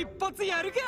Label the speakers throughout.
Speaker 1: 一発やるか。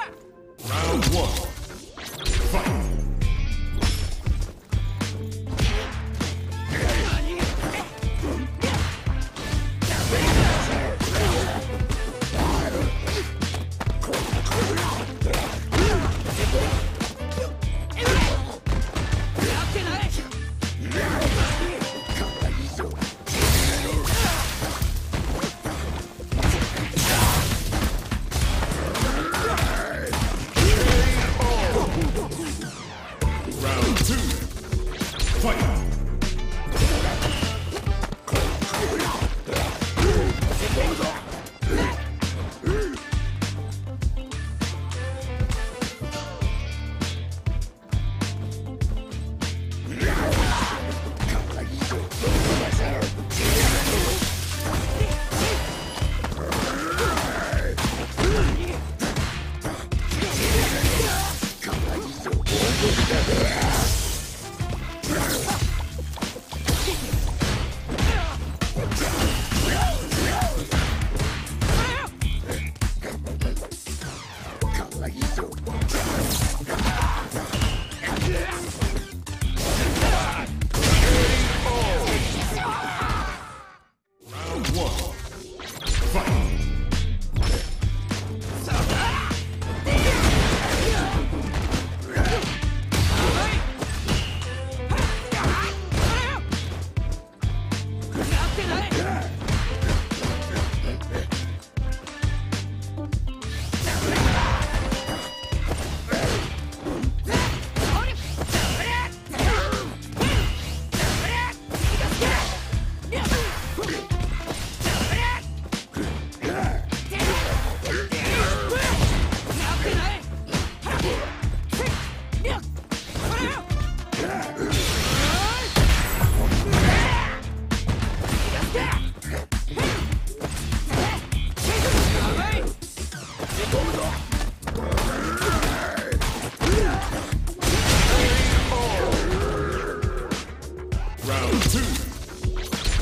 Speaker 2: 2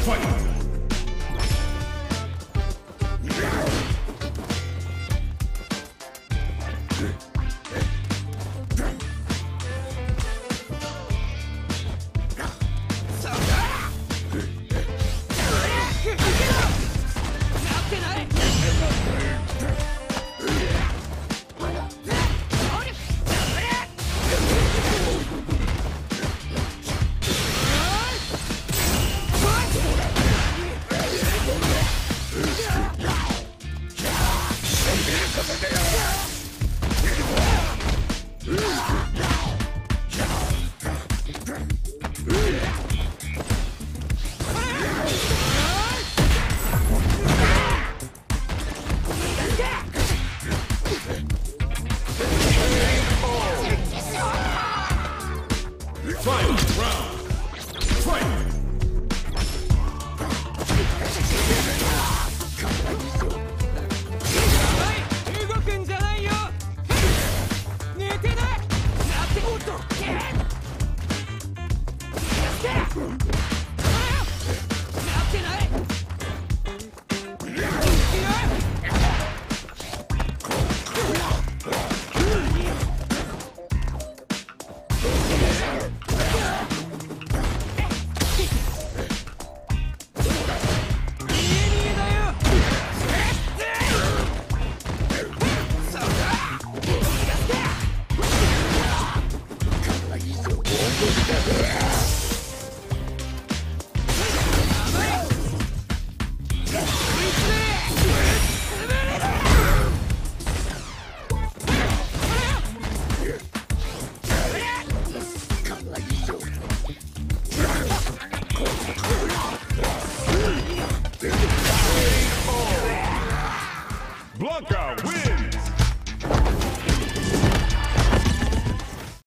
Speaker 2: Fight.
Speaker 1: させてやる Blanca win.